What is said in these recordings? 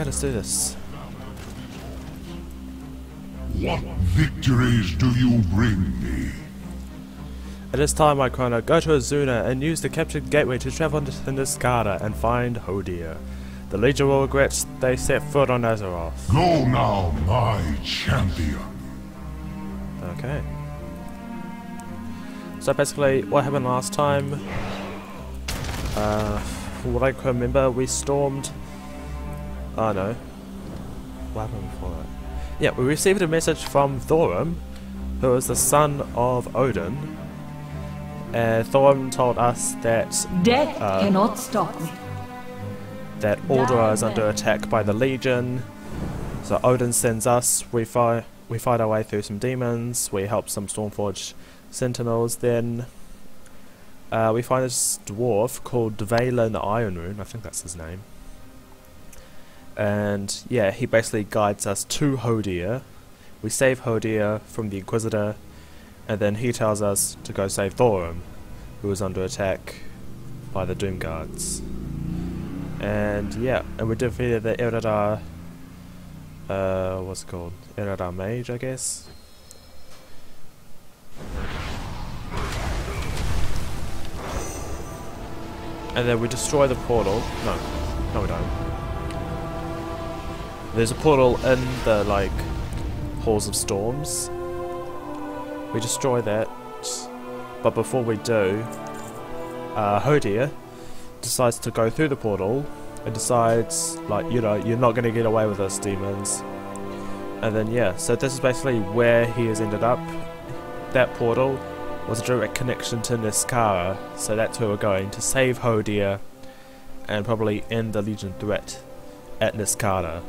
Okay, let's do this. What victories do you bring me? At this time, Icona, go to Azsuna and use the captured gateway to travel to Niskara and find Hodir. The Legion will regret they set foot on Azeroth. Go now, my champion. Okay. So basically, what happened last time, uh, what I can remember, we stormed, oh no, what happened before that? Yeah, we received a message from Thorim, who is the son of Odin, and Thorim told us that Death Uh, cannot stop me. that Ulduar is under attack by the Legion. So Odin sends us. We fight. We fight our way through some demons. We help some Stormforge sentinels. Then uh, we find this dwarf called Valen Ironrune. I think that's his name. And yeah, he basically guides us to Hodir. We save Hodir from the Inquisitor, and then he tells us to go save Thorim, who is under attack by the Doom Guards. And yeah, and we defeated the Eredar. Uh, what's it called? Eredar Mage, I guess. And then we destroy the portal. No, no, we don't. There's a portal in the like halls of storms. We destroy that, but before we do, uh, decides to go through the portal and decides like you know you're not going to get away with this demons. And then yeah so this is basically where he has ended up. That portal was a direct connection to Niskara so that's where we're going to save Hodir and probably end the Legion threat at Niskara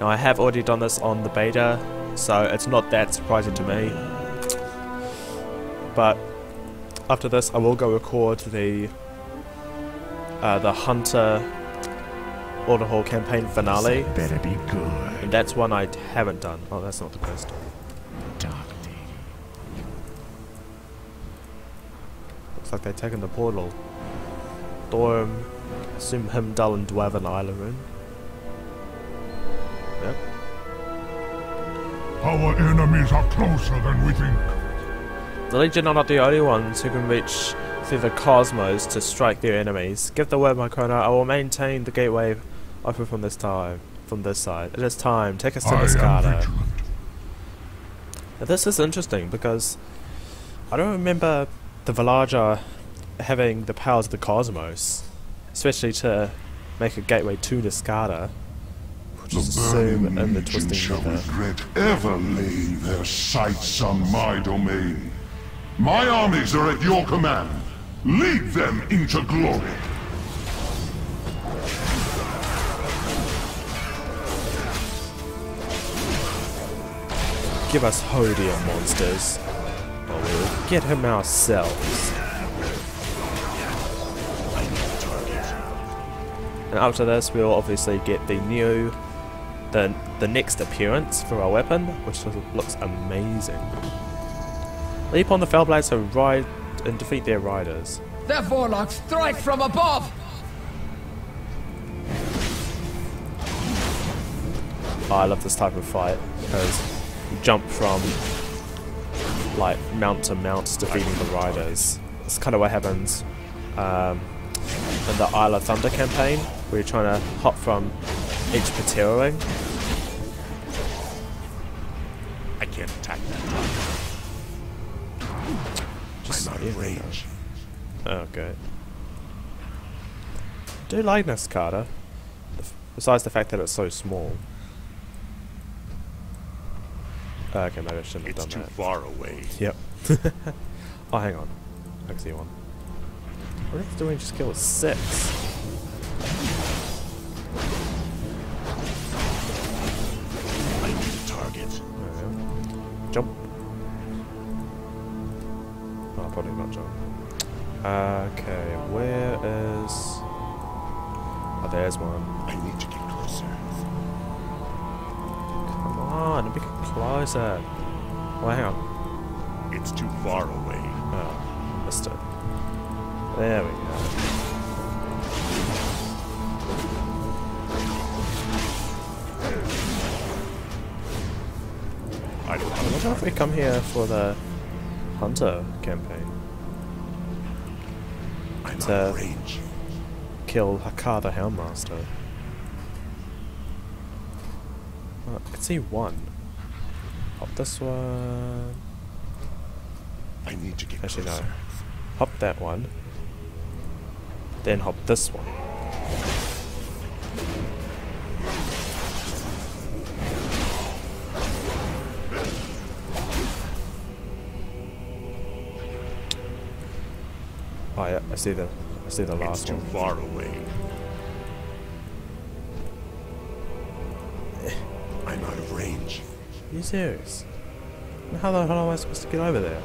now I have already done this on the beta so it's not that surprising to me but after this, I will go record the uh, the Hunter Order Hall campaign finale, Better be good. and that's one I haven't done. Oh, that's not the quest. Dark. Looks like they've taken the portal. Dorm, assume him, Dull, and Dwarven Island. Our enemies are closer than we think. The Legion are not the only ones who can reach through the cosmos to strike their enemies. Give the word, my Mycona. I will maintain the gateway open from this time, from this side. It is time. Take us to Niskara. this is interesting because I don't remember the Valarjar having the powers of the cosmos, especially to make a gateway to Niskara, The burning in the Twisting shall River. regret ever laying their sights on my domain. My armies are at your command. Lead them into glory. Give us Hodir monsters, or we'll get him ourselves. And after this, we'll obviously get the new, the the next appearance for our weapon, which looks amazing. Leap on the Felblades and ride and defeat their riders. The Vorlocks strike from above! Oh, I love this type of fight because you jump from like mount to mount, defeating the riders. It's kind of what happens um, in the Isle of Thunder campaign, where you're trying to hop from it's patrolling. I can't attack that Just not in out range. Oh, good. I do like Niskara. Besides the fact that it's so small. Oh, okay, maybe I shouldn't it's have done that. It's too far away. Yep. oh, hang on. I can see one. What if we just kill is 6? Jump. Oh, probably not jump. Okay, where is... Oh, there's one. I need to get closer. Come on, let me get closer. Oh, hang on. It's too far away. Oh, missed it. There we go. I don't I wonder if we come here for the Hunter campaign. I'm to- range. Kill Hakar the Houndmaster. Oh, I can see one. Hop this one. I need to get Actually, no. Hop that one. Then hop this one. Oh yeah, I see the I see the last It's too one. far away. I'm out of range. Are you serious? How the hell am I supposed to get over there?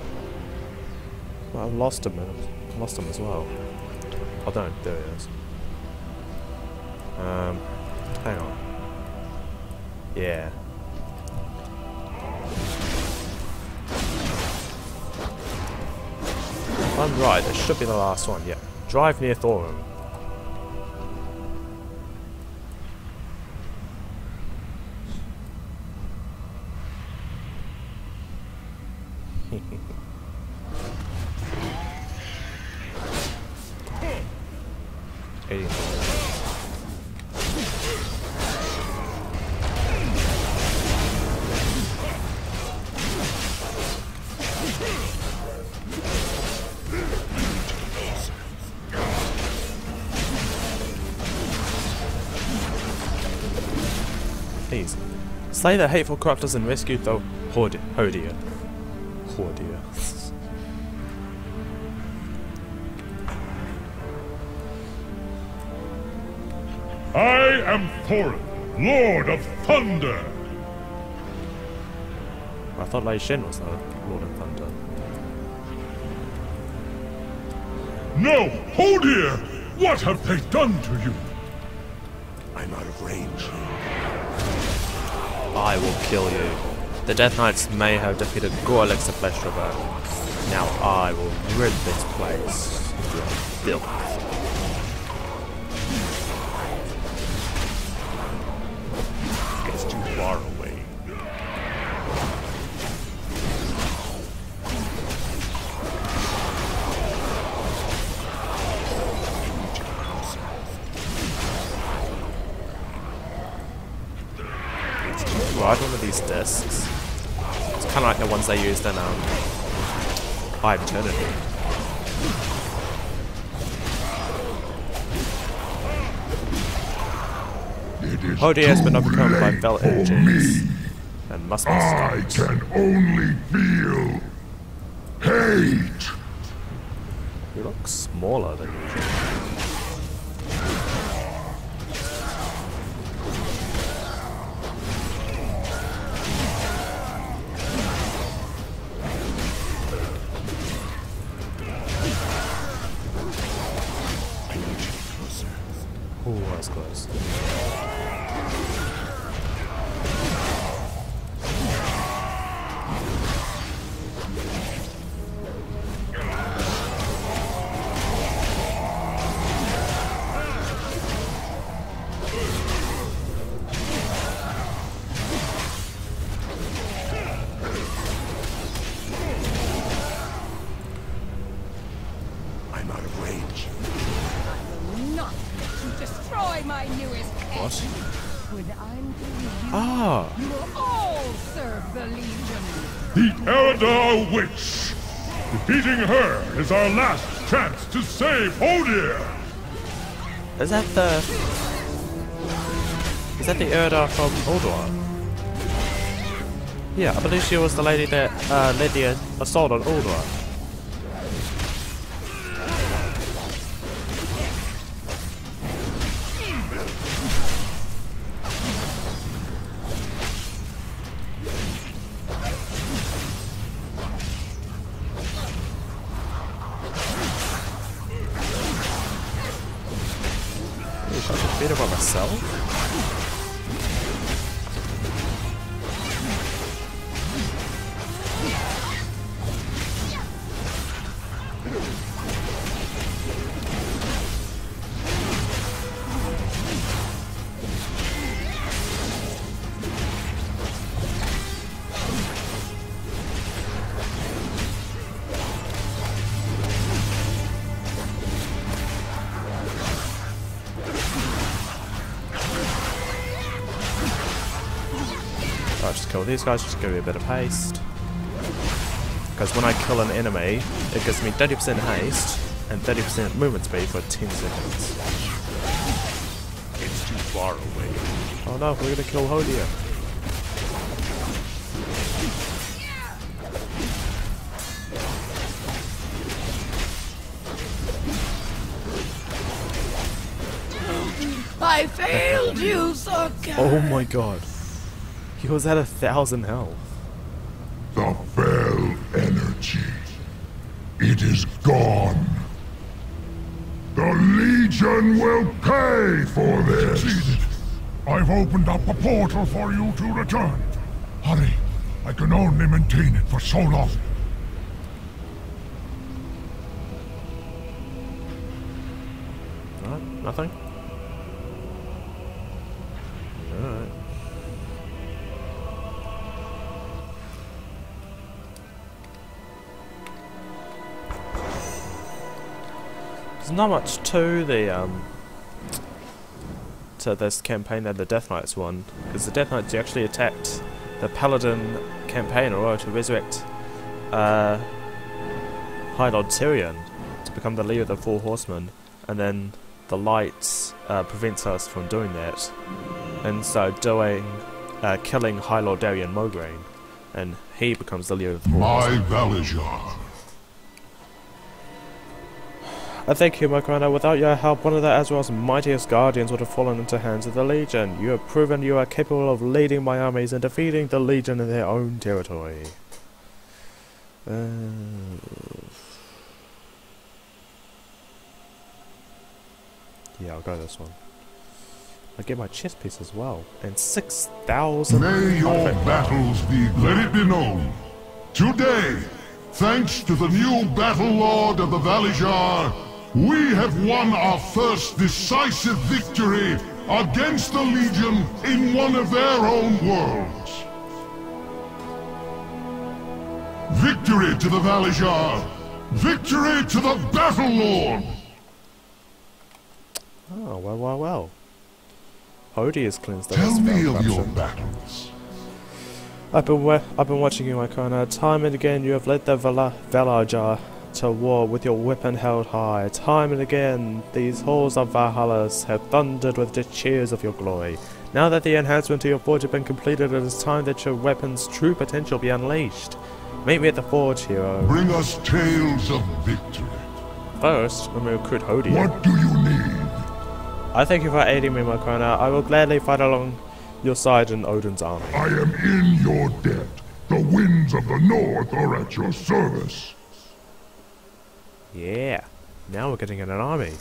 Well, I've lost him. I've lost him as well. I Oh no, there he is. Um, hang on. Yeah. I'm right, it should be the last one, yeah. Drive near Thorim. Slay the hateful corruptors and rescue the Hord Hodia. Hordia. I am Thorim, Lord of Thunder. I thought Lei Shen was the Lord of Thunder. No, Hodir! What have they done to you? I'm out of range. I will kill you. The Death Knights may have defeated Gorlix the Flesh River. Now I will rid this place of filth. Too far these discs. It's kind of like the ones they used in um, of Eternity. Hodir has been overcome by fell energies and must be I stopped. can only feel hate. You look smaller than usual. That What? When I'm through with you, Ah! you will all serve the Legion. The Eredar Witch. Defeating her is our last chance to save Hodir. Is that the... Is that the Eredar from Ulduar? Yeah, I believe she was the lady that uh, led the assault on Ulduar. Kill these guys just give me a bit of haste. Because when I kill an enemy, it gives me 30% haste and 30% movement speed for 10 seconds. It's too far away. Oh no, we're gonna kill Hodir. I failed you, Sokka! Oh my god. He was at a thousand health. The fell energy. It is gone. The Legion will pay for this. Succeeded. I've opened up a portal for you to return. Hurry. I can only maintain it for so long. Alright, nothing? There's not much to the, um, to this campaign that the Death Knights won, because the Death Knights actually attacked the Paladin campaign in order to resurrect, uh, High Lord Tirion to become the leader of the Four Horsemen, and then the light uh, prevents us from doing that, and so doing, uh, killing High Lord Darian Mograine, and he becomes the leader of the Four My Horsemen. Valarjar. I thank you, Makrona. Without your help, one of the Azeroth's mightiest guardians would have fallen into hands of the Legion. You have proven you are capable of leading my armies and defeating the Legion in their own territory. Uh, yeah, I'll go this one. I get my chess piece as well, and six thousand. May your battles be. Let it be known. Today, thanks to the new Battle Lord of the Valarjar, we have won our first decisive victory against the Legion in one of their own worlds. Victory to the Valarjar! Victory to the Battle Lord! Oh well, well, well. Hody has cleansed the Tell me of your battles. I've been I've been watching you, Icona. Time and again, you have led the Vala- Valarjar to war with your weapon held high. Time and again, these halls of Valhalla have thundered with the cheers of your glory. Now that the enhancement to your forge has been completed, it is time that your weapon's true potential be unleashed. Meet me at the forge, hero. Bring us tales of victory. First, recruit Hody. What do you need? I thank you for aiding me, my Makona. I will gladly fight along your side in Odin's army. I am in your debt. The winds of the north are at your service. Yeah. Now we're getting in an army.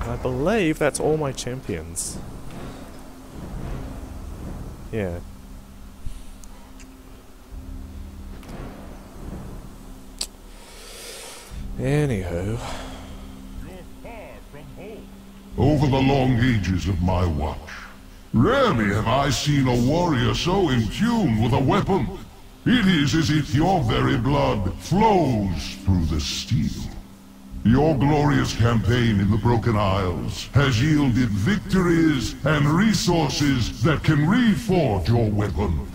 I believe that's all my champions. Yeah. Anywho. Over the long ages of my watch, rarely have I seen a warrior so in tune with a weapon. It is as if your very blood flows through the steel. Your glorious campaign in the Broken Isles has yielded victories and resources that can reforge your weapon,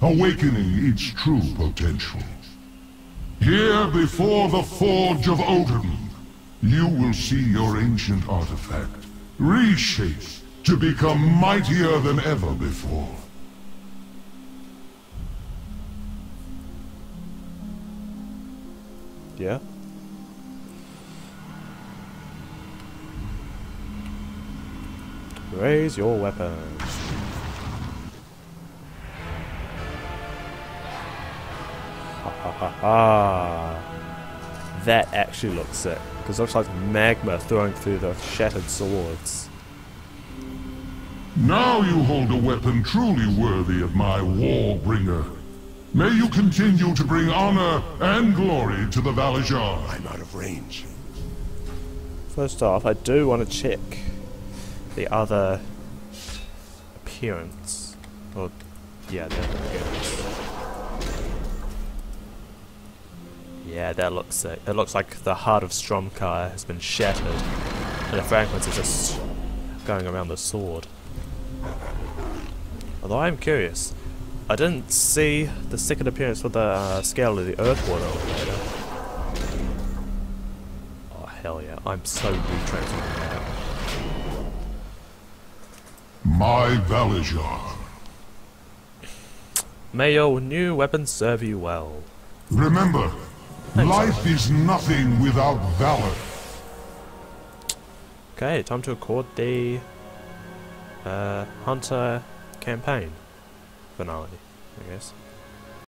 awakening its true potential. Here before the Forge of Odin, you will see your ancient artifact reshaped to become mightier than ever before. Yeah? Raise your weapons. Ha ha ha ha. That actually looks sick. Because it looks like magma throwing through the shattered swords. Now you hold a weapon truly worthy of my Warbringer. May you continue to bring honor and glory to the Valarjar. I'm out of range. First off, I do want to check the other appearance. Or, yeah, the appearance. Yeah, that looks sick. It looks like the heart of Stromkar has been shattered, and the fragments are just going around the sword. Although I'm curious, I didn't see the second appearance of the uh, scale of the Earth-Warder. Oh hell yeah! I'm so retransmitting now. My Valarjar. May your new weapons serve you well. Remember, life is nothing without valor. Okay, time to record the uh, Hunter campaign finale, I guess.